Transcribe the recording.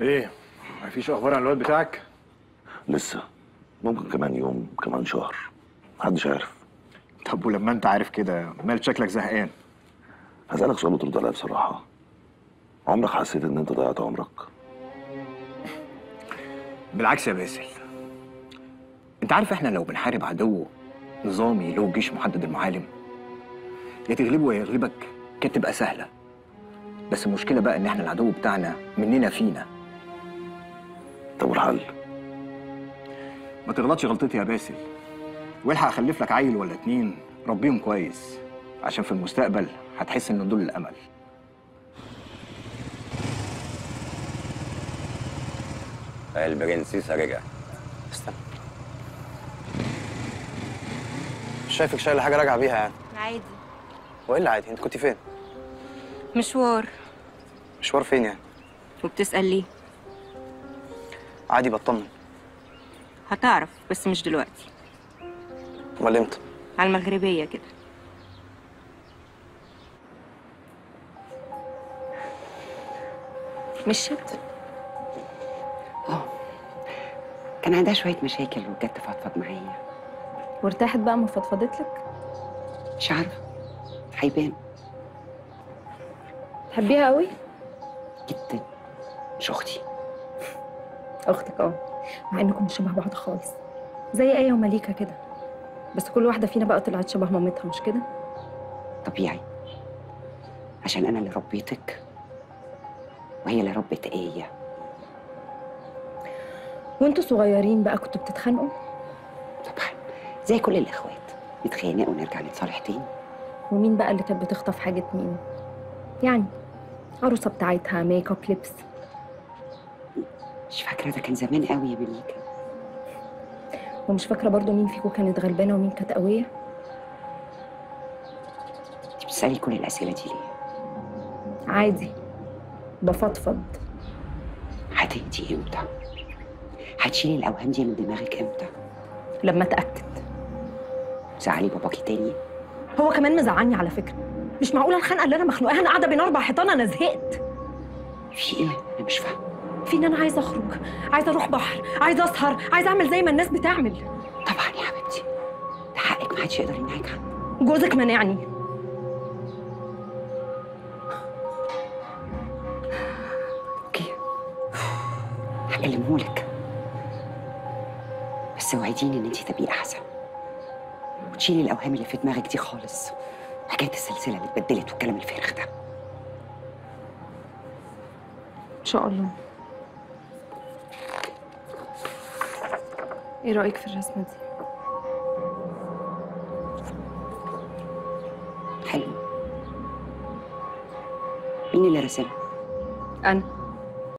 إيه؟ مفيش أخبار عن الواد بتاعك؟ لسه. ممكن كمان يوم كمان شهر. محدش عارف. طب ولما انت عارف كده مال شكلك زهقان؟ هسألك سؤال وترد عليا بصراحة. عمرك حسيت إن أنت ضيعت عمرك؟ بالعكس يا باسل. انت عارف إحنا لو بنحارب عدو نظامي له جيش محدد المعالم. يا تغلبه يا يغلبك كانت تبقى سهلة. بس المشكلة بقى إن إحنا العدو بتاعنا مننا فينا. طب والحل؟ ما تغلطش غلطتي يا باسل. والحق أخلف لك عيل ولا اتنين ربيهم كويس. عشان في المستقبل هتحس ان دول الأمل. البرنسيسة رجع استنى. مش شايفك شايله حاجة راجعة بيها يعني؟ عادي. وإيه اللي عادي؟ أنت كنت فين؟ مشوار. مشوار فين يعني؟ وبتسأل ليه؟ عادي بطمن. هتعرف بس مش دلوقتي. أمال إمتى؟ على المغربية كده. مشيت آه. كان عندها شوية مشاكل وجت تفضفض معايا. وارتاحت بقى ما فضفضت لك؟ مش عارفة. هيبان. تحبيها قوي؟ جدا. مش أختي. أختك آه. مع إنكم مش شبه بعض خالص. زي إيه ومليكه كده. بس كل واحدة فينا بقى طلعت شبه مامتها مش كده؟ طبيعي. عشان أنا اللي ربيتك وهي اللي ربت إيه وأنتوا صغيرين بقى كنتوا بتتخانقوا؟ طبعا. زي كل الإخوات. نتخانق ونرجع نتصالح تاني. ومين بقى اللي كانت بتخطف حاجة مين؟ يعني عروسة بتاعتها make up لبس مش فاكرة ده كان زمان قوي يا مليكة ومش فاكرة برضو مين فيكم كانت غلبانة ومين كانت قوية انت بتسألي كل الأسئلة دي ليه؟ عادي بفضفض هتهدي إمتى؟ هتشيلي الأوهام دي من دماغك إمتى؟ لما أتأكد زعلي باباكي تاني؟ هو كمان مزعلني على فكرة مش معقولة الخنقة اللي أنا مخنوقاها أنا قاعدة بين أربع حيطان أنا زهقت في إيه؟ أنا مش فاهمة في إن أنا عايزة أخرج عايزة أروح بحر عايزة أسهر عايزة أعمل زي ما الناس بتعمل. طبعا يا حبيبتي ده حقك محدش يقدر يمنعك. عنه جوزك منعني. أوكي. هكلمهولك. بس وعديني إن انت تبقي أحسن. وتشيلي الأوهام اللي في دماغك دي خالص. حكاية السلسلة اللي اتبدلت والكلام الفارغ ده. إن شاء الله. إيه رأيك في الرسمة دي؟ حلو. مين اللي رسمها؟ أنا.